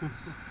Ha ha ha.